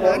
kan?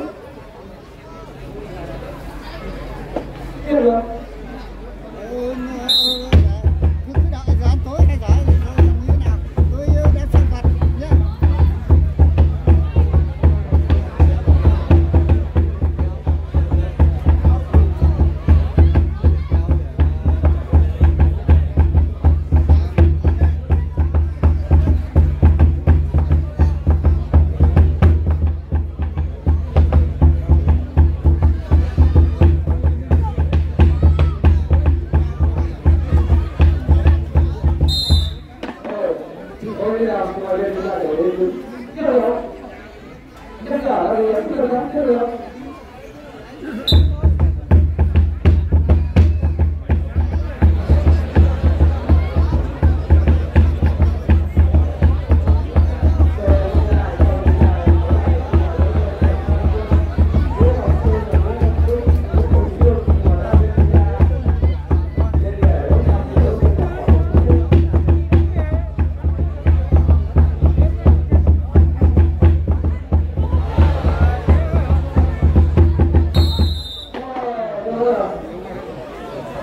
걸려주면 안 돼요. 끌어요. 끌어요. 끌어요. 끌어요.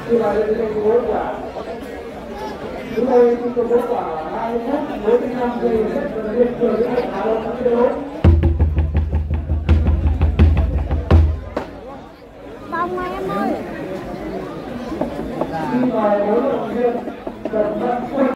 Chúng tôi xin công bố quả 20 phút 45 giây hết vận động viên Cường Anh Hà Nội thi đấu. Bông ơi, em ơi Xin mời bốn động viên Trần Văn Quân